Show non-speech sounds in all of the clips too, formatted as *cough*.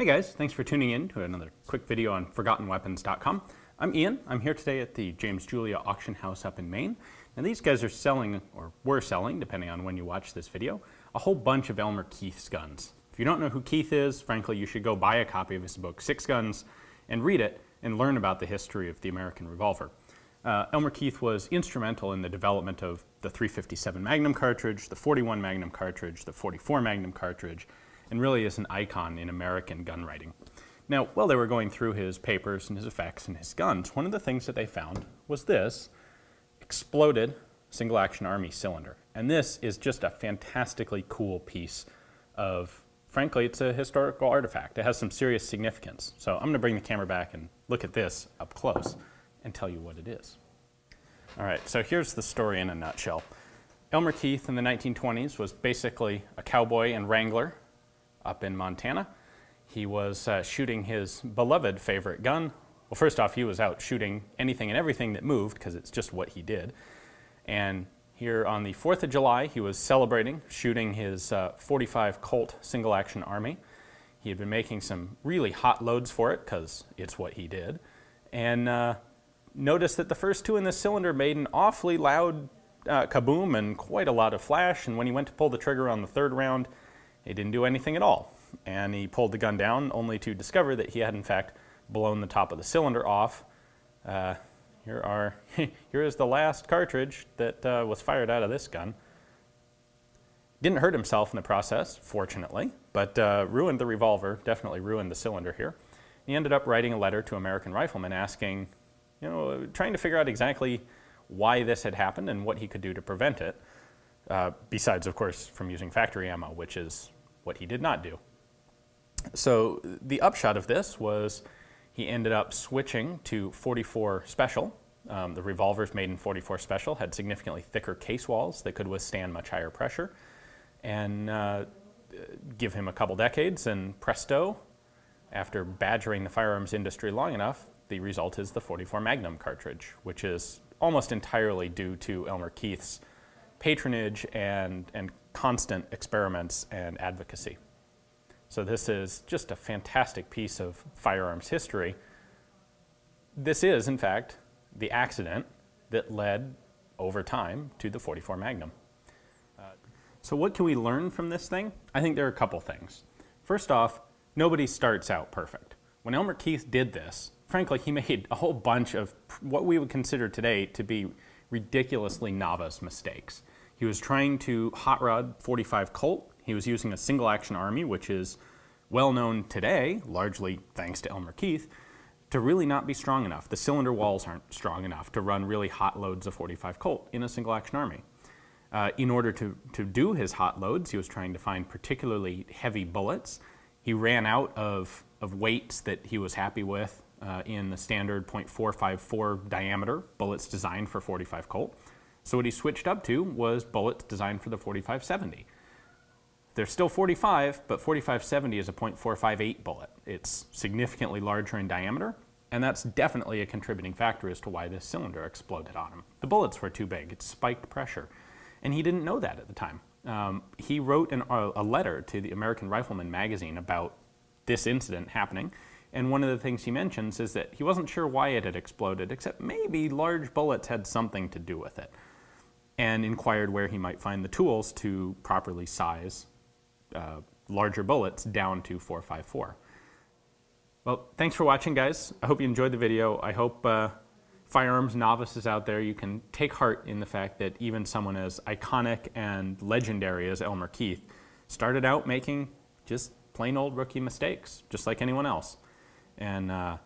Hey guys, thanks for tuning in to another quick video on ForgottenWeapons.com. I'm Ian. I'm here today at the James Julia Auction House up in Maine. And these guys are selling, or were selling, depending on when you watch this video, a whole bunch of Elmer Keith's guns. If you don't know who Keith is, frankly, you should go buy a copy of his book, Six Guns, and read it and learn about the history of the American revolver. Uh, Elmer Keith was instrumental in the development of the 357 Magnum cartridge, the 41 Magnum cartridge, the 44 Magnum cartridge, and really is an icon in American gun writing. Now, while they were going through his papers and his effects and his guns, one of the things that they found was this exploded single action army cylinder. And this is just a fantastically cool piece of, frankly, it's a historical artifact. It has some serious significance. So I'm going to bring the camera back and look at this up close and tell you what it is. All right, so here's the story in a nutshell. Elmer Keith in the 1920s was basically a cowboy and wrangler up in Montana. He was uh, shooting his beloved favorite gun. Well, first off, he was out shooting anything and everything that moved because it's just what he did. And here on the 4th of July, he was celebrating shooting his uh, 45 Colt single action army. He had been making some really hot loads for it because it's what he did. And uh, noticed that the first two in the cylinder made an awfully loud uh, kaboom and quite a lot of flash. And when he went to pull the trigger on the third round, he didn't do anything at all. And he pulled the gun down only to discover that he had in fact blown the top of the cylinder off. Uh, here are *laughs* here is the last cartridge that uh, was fired out of this gun. Didn't hurt himself in the process, fortunately, but uh, ruined the revolver, definitely ruined the cylinder here. He ended up writing a letter to American Rifleman asking, you know, trying to figure out exactly why this had happened and what he could do to prevent it. Uh, besides, of course, from using factory ammo, which is what he did not do. So the upshot of this was he ended up switching to 44 Special. Um, the revolvers made in 44 Special had significantly thicker case walls that could withstand much higher pressure. And uh, give him a couple decades, and presto, after badgering the firearms industry long enough, the result is the 44 Magnum cartridge, which is almost entirely due to Elmer Keith's patronage and, and constant experiments and advocacy. So this is just a fantastic piece of firearms history. This is, in fact, the accident that led over time to the 44 Magnum. Uh, so what can we learn from this thing? I think there are a couple things. First off, nobody starts out perfect. When Elmer Keith did this, frankly, he *laughs* made a whole bunch of what we would consider today to be ridiculously novice mistakes. He was trying to hot rod 45 Colt. He was using a single action army, which is well known today, largely thanks to Elmer Keith, to really not be strong enough. The cylinder walls aren't strong enough to run really hot loads of 45 Colt in a single action army. Uh, in order to, to do his hot loads, he was trying to find particularly heavy bullets. He ran out of, of weights that he was happy with uh, in the standard .454 diameter bullets designed for 45 Colt. So what he switched up to was bullets designed for the 4570. They're still 45, but 4570 is a .458 bullet. It's significantly larger in diameter, and that's definitely a contributing factor as to why this cylinder exploded on him. The bullets were too big. It spiked pressure. And he didn't know that at the time. Um, he wrote an, a letter to the American Rifleman magazine about this incident happening, and one of the things he mentions is that he wasn't sure why it had exploded, except maybe large bullets had something to do with it and inquired where he might find the tools to properly size uh, larger bullets down to 454. Well, thanks for watching, guys. I hope you enjoyed the video. I hope uh, firearms novices out there, you can take heart in the fact that even someone as iconic and legendary as Elmer Keith started out making just plain old rookie mistakes, just like anyone else. And, uh,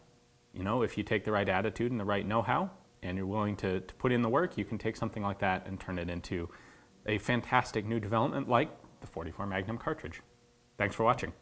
you know, if you take the right attitude and the right know-how, and you're willing to, to put in the work, you can take something like that and turn it into a fantastic new development like the 44 Magnum cartridge. Thanks for watching.